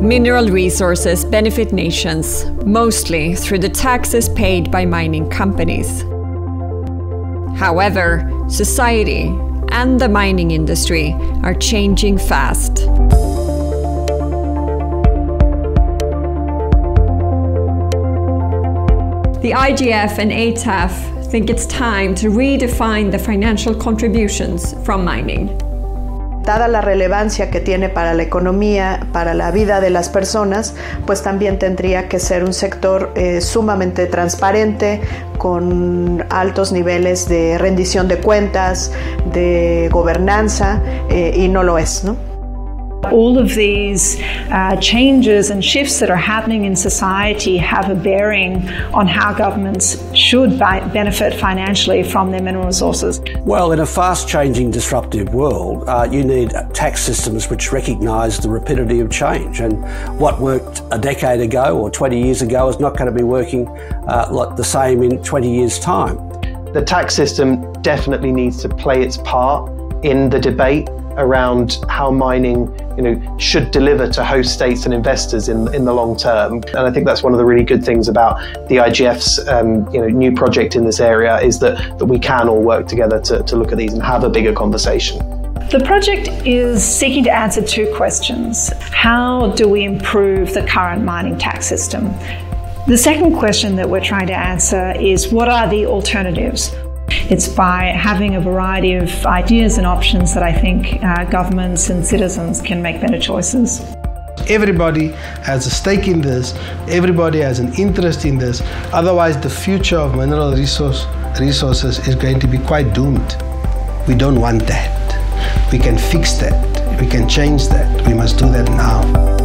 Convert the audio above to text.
Mineral resources benefit nations mostly through the taxes paid by mining companies. However, society and the mining industry are changing fast. The IGF and ATAF think it's time to redefine the financial contributions from mining. Dada la relevancia que tiene para la economía, para la vida de las personas, pues también tendría que ser un sector eh, sumamente transparente, con altos niveles de rendición de cuentas, de gobernanza, eh, y no lo es, ¿no? All of these uh, changes and shifts that are happening in society have a bearing on how governments should benefit financially from their mineral resources. Well, in a fast changing, disruptive world, uh, you need tax systems which recognise the rapidity of change. And what worked a decade ago or 20 years ago is not going to be working uh, like the same in 20 years' time. The tax system definitely needs to play its part in the debate around how mining you know, should deliver to host states and investors in, in the long term. And I think that's one of the really good things about the IGF's um, you know, new project in this area is that, that we can all work together to, to look at these and have a bigger conversation. The project is seeking to answer two questions. How do we improve the current mining tax system? The second question that we're trying to answer is what are the alternatives? It's by having a variety of ideas and options that I think uh, governments and citizens can make better choices. Everybody has a stake in this, everybody has an interest in this, otherwise, the future of mineral resource, resources is going to be quite doomed. We don't want that. We can fix that, we can change that. We must do that now.